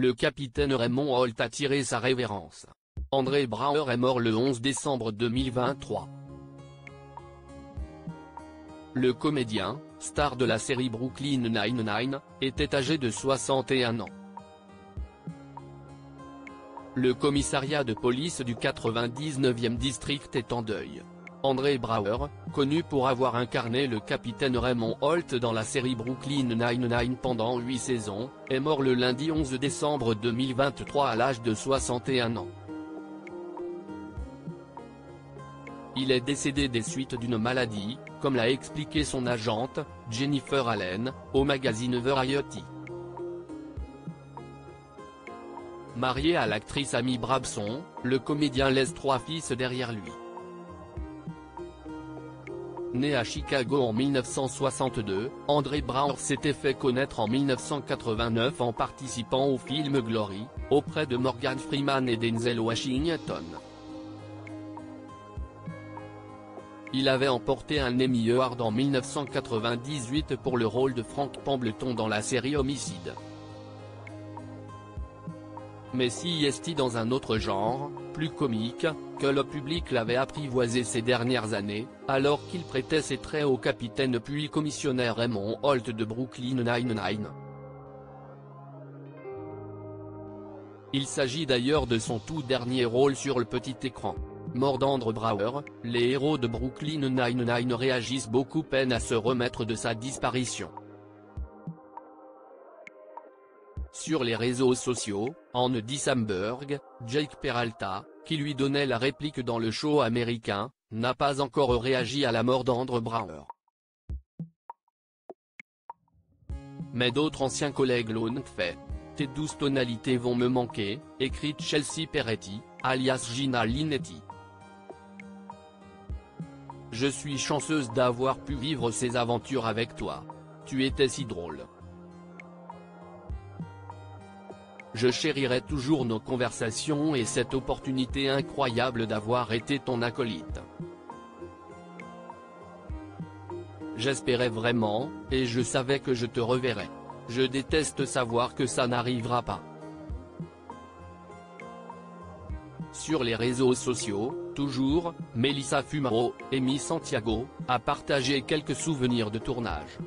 le capitaine Raymond Holt a tiré sa révérence. André Brauer est mort le 11 décembre 2023. Le comédien, star de la série Brooklyn Nine-Nine, était âgé de 61 ans. Le commissariat de police du 99e district est en deuil. André Brauer, connu pour avoir incarné le capitaine Raymond Holt dans la série Brooklyn Nine-Nine pendant 8 saisons, est mort le lundi 11 décembre 2023 à l'âge de 61 ans. Il est décédé des suites d'une maladie, comme l'a expliqué son agente, Jennifer Allen, au magazine Variety. Marié à l'actrice Amy Brabson, le comédien laisse trois fils derrière lui. Né à Chicago en 1962, André Brown s'était fait connaître en 1989 en participant au film Glory, auprès de Morgan Freeman et Denzel Washington. Il avait emporté un Emmy Award en 1998 pour le rôle de Frank Pambleton dans la série Homicide. Mais si est dans un autre genre, plus comique, que le public l'avait apprivoisé ces dernières années, alors qu'il prêtait ses traits au capitaine puis commissionnaire Raymond Holt de Brooklyn Nine-Nine. Il s'agit d'ailleurs de son tout dernier rôle sur le petit écran. Mordandre Brower, les héros de Brooklyn Nine-Nine réagissent beaucoup peine à se remettre de sa disparition. Sur les réseaux sociaux, en Decemberg, Jake Peralta, qui lui donnait la réplique dans le show américain, n'a pas encore réagi à la mort d'Andre Brower. Mais d'autres anciens collègues l'ont fait. Tes douces tonalités vont me manquer, écrit Chelsea Peretti, alias Gina Linetti. Je suis chanceuse d'avoir pu vivre ces aventures avec toi. Tu étais si drôle. Je chérirai toujours nos conversations et cette opportunité incroyable d'avoir été ton acolyte. J'espérais vraiment, et je savais que je te reverrais. Je déteste savoir que ça n'arrivera pas. Sur les réseaux sociaux, toujours, Melissa Fumaro, Amy Santiago, a partagé quelques souvenirs de tournage.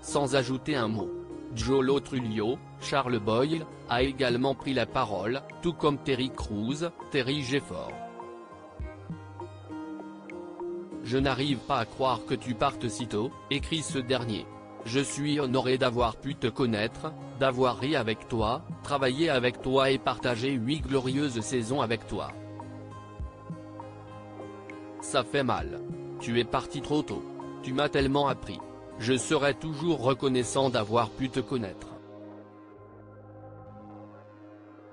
Sans ajouter un mot. Jolo Truglio, Charles Boyle, a également pris la parole, tout comme Terry Crews, Terry Jefford. Je n'arrive pas à croire que tu partes si tôt, écrit ce dernier. Je suis honoré d'avoir pu te connaître, d'avoir ri avec toi, travaillé avec toi et partagé huit glorieuses saisons avec toi. Ça fait mal. Tu es parti trop tôt. Tu m'as tellement appris. Je serai toujours reconnaissant d'avoir pu te connaître.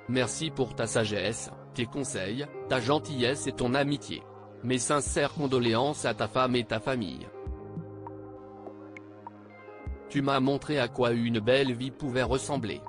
Merci pour ta sagesse, tes conseils, ta gentillesse et ton amitié. Mes sincères condoléances à ta femme et ta famille. Tu m'as montré à quoi une belle vie pouvait ressembler.